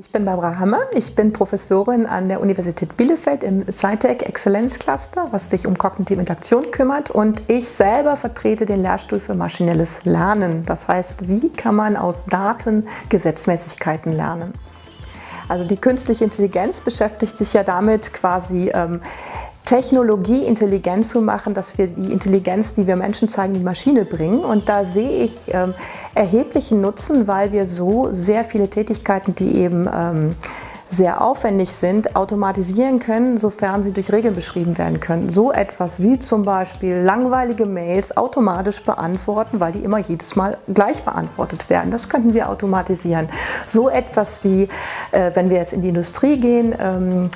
Ich bin Barbara Hammer, ich bin Professorin an der Universität Bielefeld im SciTech Exzellenzcluster, was sich um kognitive Interaktion kümmert und ich selber vertrete den Lehrstuhl für maschinelles Lernen. Das heißt, wie kann man aus Daten Gesetzmäßigkeiten lernen? Also die künstliche Intelligenz beschäftigt sich ja damit quasi ähm, Technologie intelligent zu machen, dass wir die Intelligenz, die wir Menschen zeigen, die Maschine bringen. Und da sehe ich ähm, erheblichen Nutzen, weil wir so sehr viele Tätigkeiten, die eben ähm, sehr aufwendig sind, automatisieren können, sofern sie durch Regeln beschrieben werden können. So etwas wie zum Beispiel langweilige Mails automatisch beantworten, weil die immer jedes Mal gleich beantwortet werden. Das könnten wir automatisieren. So etwas wie, äh, wenn wir jetzt in die Industrie gehen, ähm,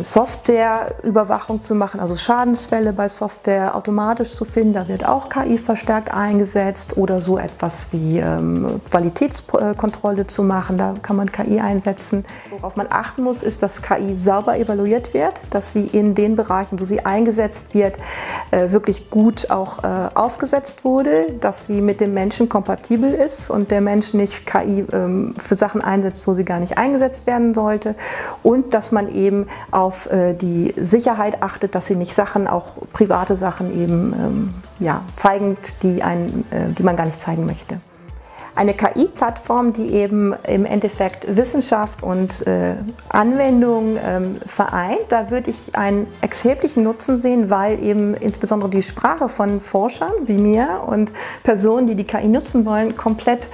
Softwareüberwachung zu machen, also Schadensfälle bei Software automatisch zu finden. Da wird auch KI verstärkt eingesetzt oder so etwas wie ähm, Qualitätskontrolle zu machen. Da kann man KI einsetzen. Worauf man achten muss, ist, dass KI sauber evaluiert wird, dass sie in den Bereichen, wo sie eingesetzt wird, äh, wirklich gut auch äh, aufgesetzt wurde, dass sie mit dem Menschen kompatibel ist und der Mensch nicht KI ähm, für Sachen einsetzt, wo sie gar nicht eingesetzt werden sollte und dass man eben eben auf äh, die Sicherheit achtet, dass sie nicht Sachen, auch private Sachen eben ähm, ja, zeigen, die, ein, äh, die man gar nicht zeigen möchte eine KI-Plattform, die eben im Endeffekt Wissenschaft und äh, Anwendung ähm, vereint. Da würde ich einen erheblichen Nutzen sehen, weil eben insbesondere die Sprache von Forschern wie mir und Personen, die die KI nutzen wollen, komplett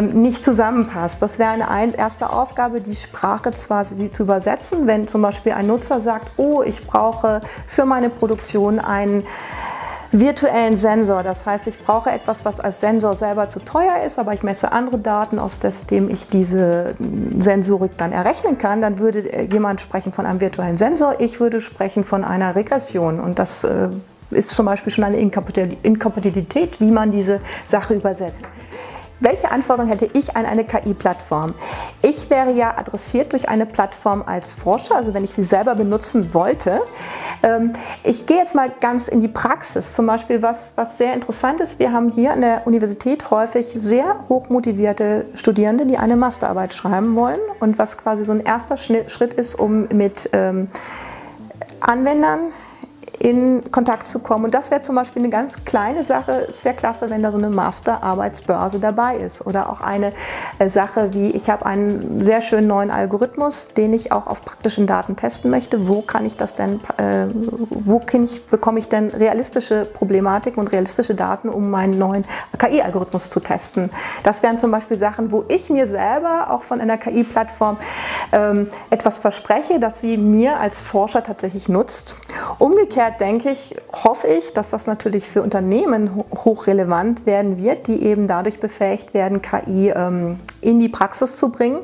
nicht zusammenpasst. Das wäre eine erste Aufgabe, die Sprache zwar zu übersetzen, wenn zum Beispiel ein Nutzer sagt, oh, ich brauche für meine Produktion einen virtuellen Sensor. Das heißt, ich brauche etwas, was als Sensor selber zu teuer ist, aber ich messe andere Daten, aus dem ich diese Sensorik dann errechnen kann. Dann würde jemand sprechen von einem virtuellen Sensor, ich würde sprechen von einer Regression. Und das äh, ist zum Beispiel schon eine Inkompatibilität, wie man diese Sache übersetzt. Welche Anforderungen hätte ich an eine KI-Plattform? Ich wäre ja adressiert durch eine Plattform als Forscher, also wenn ich sie selber benutzen wollte. Ähm, ich gehe jetzt mal ganz in die Praxis. Zum Beispiel, was, was sehr interessant ist, wir haben hier an der Universität häufig sehr hochmotivierte Studierende, die eine Masterarbeit schreiben wollen und was quasi so ein erster Schritt ist, um mit ähm, Anwendern in Kontakt zu kommen. Und das wäre zum Beispiel eine ganz kleine Sache. Es wäre klasse, wenn da so eine Masterarbeitsbörse dabei ist. Oder auch eine äh, Sache wie, ich habe einen sehr schönen neuen Algorithmus, den ich auch auf praktischen Daten testen möchte. Wo kann ich das denn, äh, wo ich, bekomme ich denn realistische Problematiken und realistische Daten, um meinen neuen KI-Algorithmus zu testen? Das wären zum Beispiel Sachen, wo ich mir selber auch von einer KI-Plattform ähm, etwas verspreche, dass sie mir als Forscher tatsächlich nutzt. Umgekehrt denke ich, hoffe ich, dass das natürlich für Unternehmen hochrelevant werden wird, die eben dadurch befähigt werden, KI ähm, in die Praxis zu bringen.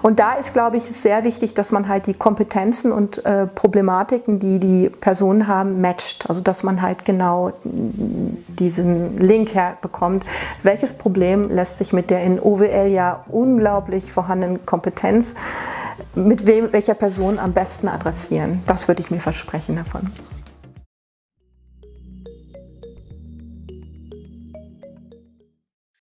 Und da ist, glaube ich, sehr wichtig, dass man halt die Kompetenzen und äh, Problematiken, die die Personen haben, matcht. Also dass man halt genau diesen Link herbekommt. Welches Problem lässt sich mit der in OWL ja unglaublich vorhandenen Kompetenz mit wem, welcher Person am besten adressieren? Das würde ich mir versprechen davon.